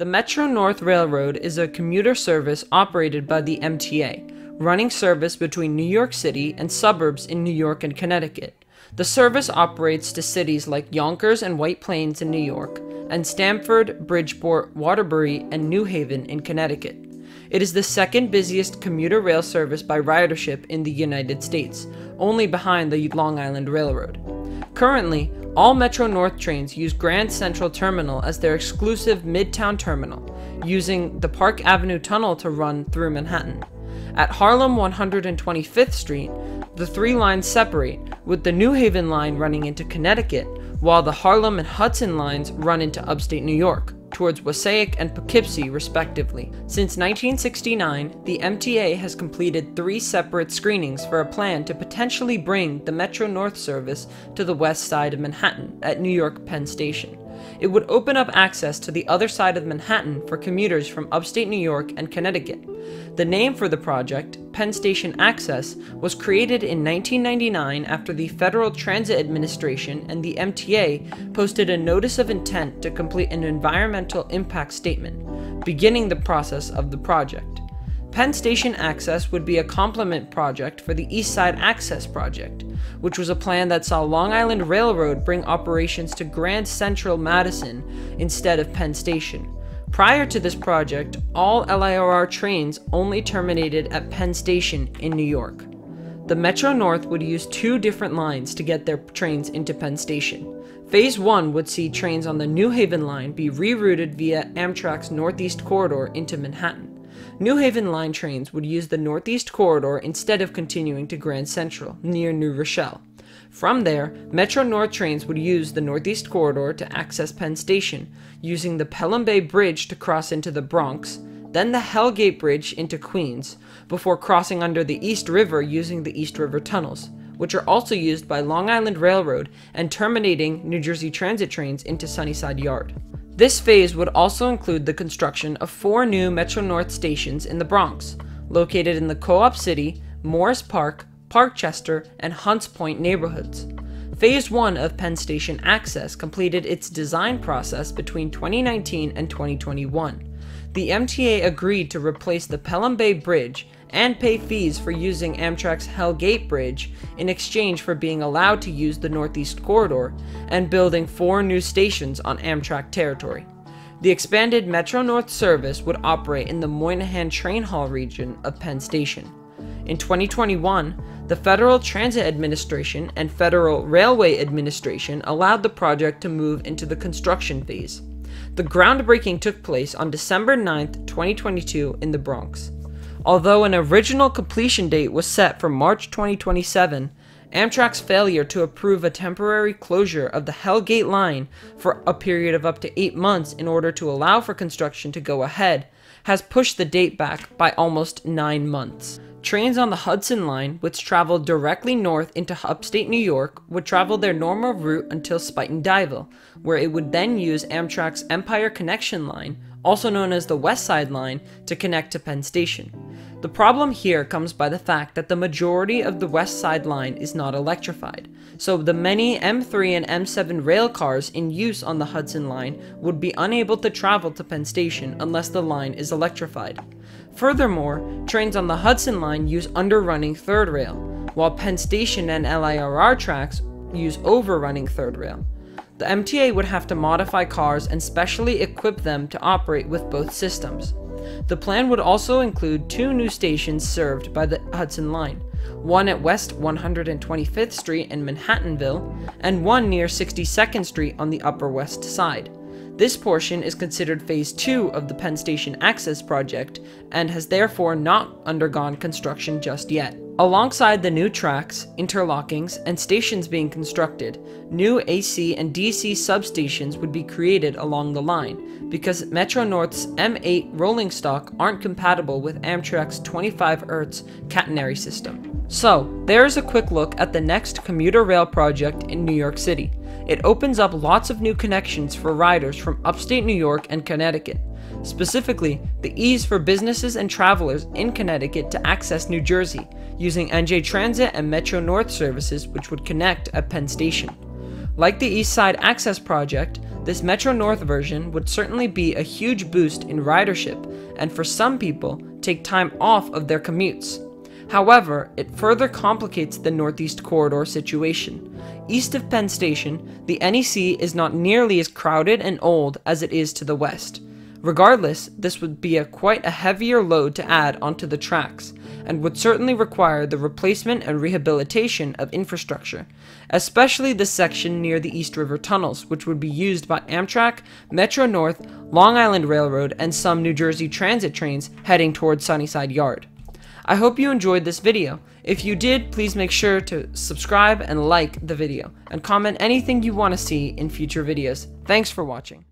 The Metro North Railroad is a commuter service operated by the MTA, running service between New York City and suburbs in New York and Connecticut. The service operates to cities like Yonkers and White Plains in New York, and Stamford, Bridgeport, Waterbury, and New Haven in Connecticut. It is the second busiest commuter rail service by ridership in the United States, only behind the Long Island Railroad. Currently, all Metro North trains use Grand Central Terminal as their exclusive midtown terminal, using the Park Avenue Tunnel to run through Manhattan. At Harlem 125th Street, the three lines separate, with the New Haven line running into Connecticut, while the Harlem and Hudson lines run into upstate New York, towards Wassaic and Poughkeepsie, respectively. Since 1969, the MTA has completed three separate screenings for a plan to potentially bring the Metro North service to the west side of Manhattan at New York Penn Station. It would open up access to the other side of Manhattan for commuters from upstate New York and Connecticut. The name for the project, Penn Station Access, was created in 1999 after the Federal Transit Administration and the MTA posted a notice of intent to complete an environmental impact statement, beginning the process of the project. Penn Station Access would be a complement project for the East Side Access Project, which was a plan that saw Long Island Railroad bring operations to Grand Central Madison instead of Penn Station. Prior to this project, all LIRR trains only terminated at Penn Station in New York. The Metro North would use two different lines to get their trains into Penn Station. Phase 1 would see trains on the New Haven line be rerouted via Amtrak's Northeast Corridor into Manhattan. New Haven line trains would use the Northeast Corridor instead of continuing to Grand Central, near New Rochelle. From there, Metro North trains would use the Northeast Corridor to access Penn Station, using the Pelham Bay Bridge to cross into the Bronx, then the Hell Gate Bridge into Queens, before crossing under the East River using the East River tunnels, which are also used by Long Island Railroad and terminating New Jersey Transit trains into Sunnyside Yard. This phase would also include the construction of four new Metro North stations in the Bronx, located in the Co-op City, Morris Park, Parkchester, and Hunts Point neighborhoods. Phase 1 of Penn Station Access completed its design process between 2019 and 2021. The MTA agreed to replace the Pelham Bay Bridge and pay fees for using Amtrak's Hell Gate Bridge in exchange for being allowed to use the Northeast Corridor and building four new stations on Amtrak territory. The expanded Metro North service would operate in the Moynihan Train Hall region of Penn Station. In 2021, the Federal Transit Administration and Federal Railway Administration allowed the project to move into the construction phase. The groundbreaking took place on December 9, 2022, in the Bronx. Although an original completion date was set for March 2027, Amtrak's failure to approve a temporary closure of the Hell Gate line for a period of up to eight months in order to allow for construction to go ahead has pushed the date back by almost nine months. Trains on the Hudson Line, which traveled directly north into upstate New York, would travel their normal route until Spuyten Duyvil, where it would then use Amtrak's Empire Connection Line, also known as the West Side Line, to connect to Penn Station. The problem here comes by the fact that the majority of the West Side Line is not electrified, so the many M3 and M7 rail cars in use on the Hudson Line would be unable to travel to Penn Station unless the line is electrified. Furthermore, trains on the Hudson Line use underrunning third rail, while Penn Station and LIRR tracks use overrunning third rail. The MTA would have to modify cars and specially equip them to operate with both systems. The plan would also include two new stations served by the Hudson Line, one at West 125th Street in Manhattanville, and one near 62nd Street on the Upper West Side. This portion is considered Phase 2 of the Penn Station Access project and has therefore not undergone construction just yet. Alongside the new tracks, interlockings, and stations being constructed, new AC and DC substations would be created along the line, because Metro North's M8 rolling stock aren't compatible with Amtrak's 25 Hz catenary system. So, there's a quick look at the next commuter rail project in New York City. It opens up lots of new connections for riders from upstate New York and Connecticut. Specifically, the ease for businesses and travelers in Connecticut to access New Jersey using NJ Transit and Metro North services which would connect at Penn Station. Like the East Side Access Project, This Metro North version would certainly be a huge boost in ridership and for some people take time off of their commutes. However, it further complicates the Northeast Corridor situation. East of Penn Station, the NEC is not nearly as crowded and old as it is to the west. Regardless, this would be a quite a heavier load to add onto the tracks, and would certainly require the replacement and rehabilitation of infrastructure, especially the section near the East River tunnels, which would be used by Amtrak, Metro North, Long Island Railroad, and some New Jersey Transit trains heading towards Sunnyside Yard. I hope you enjoyed this video. If you did, please make sure to subscribe and like the video, and comment anything you want to see in future videos. Thanks for watching.